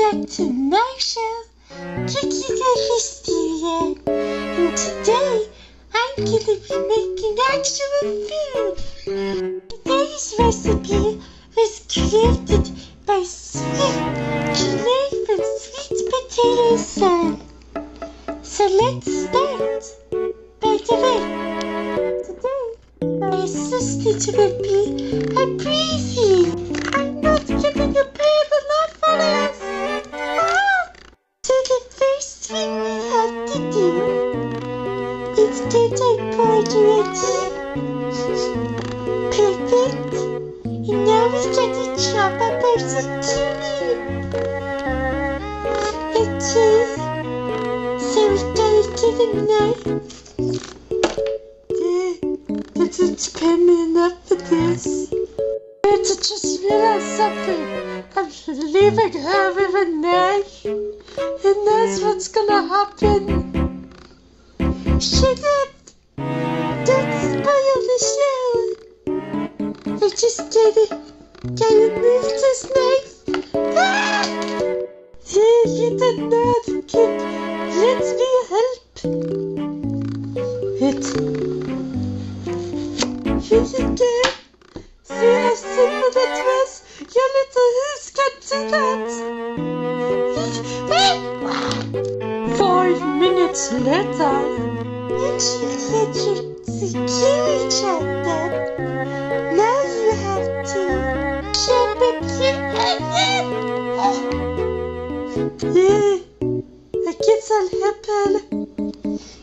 back to my show, Tricky the Wysteria. And today, I'm gonna be making actual food. Today's recipe was created by Sweet Julie from Sweet Potato Sun. So let's start. By the way, today, my assistant will be a breezy. Chop up our zucchini. Okay. So we gotta give it spare me enough for this. I just realize something. I'm leaving her with a knife. And that's what's gonna happen. Shut up! Don't spoil the show! I just gotta, gotta move this knife. Ah! There, you did not kid. Let me help. It. Here you go. See how simple that was? Your little hoose can do that. Five minutes later, you get your zucchini chopped up. Now Yeah, I guess I'll help Anna.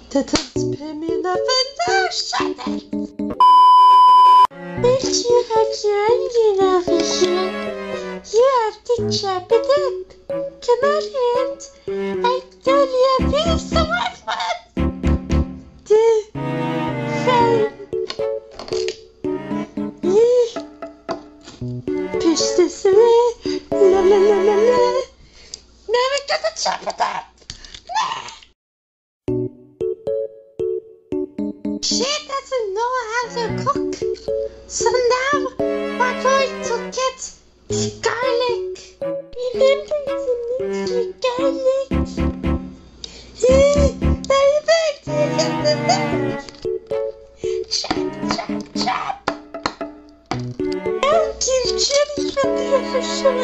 That doesn't pay me enough. And now shut it. Once you have you to chop it up. I only have this so much She doesn't know how to cook. So now we're going to get garlic. Remember to mix your garlic. Chop, chop, chop. Thank you, Jenny, for the official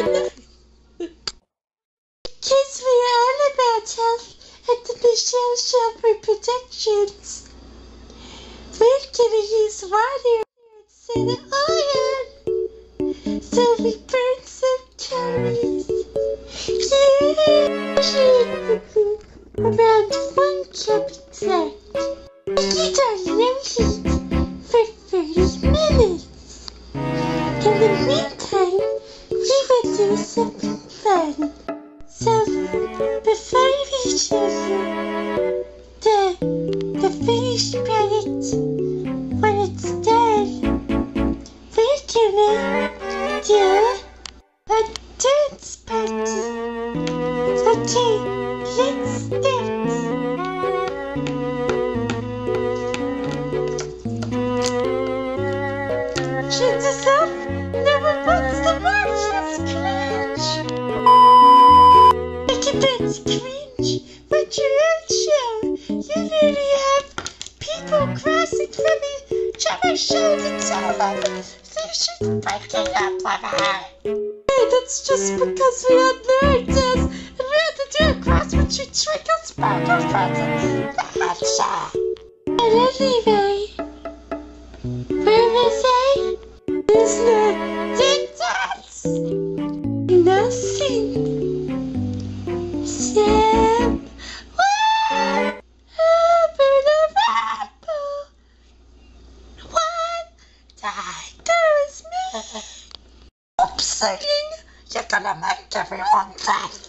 we are all about health at the Michele Shelby Protections. We're gonna use water of iron. So we burn some calories. Around one cubic. We heat our low heat for 30 minutes. In the meantime, we will do something fun. So, before we show you the, the finished gonna do a dance party. Okay, let's this off. No one wants to watch us cringe. Look at that cringe. But your own show. You really have people crossing from each other's shoulders all it up. Hey, that's just because we are nerds and we had to do a cross with your twinkle sparkle friends. That's uh. And anyway, where was I? No dance. Nothing. Sam. Make everyone laugh.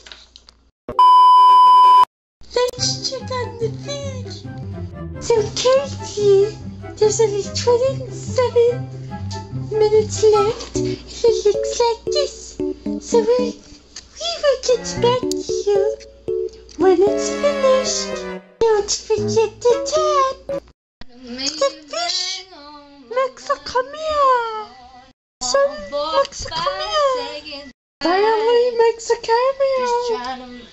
Let's check on the food. So currently, there's only 27 minutes left. It looks like this. So we, we will get back to you when it's finished. Don't forget to tap. The fish. Son, Maxa, come here. Finally, makes a. Just